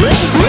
Woo!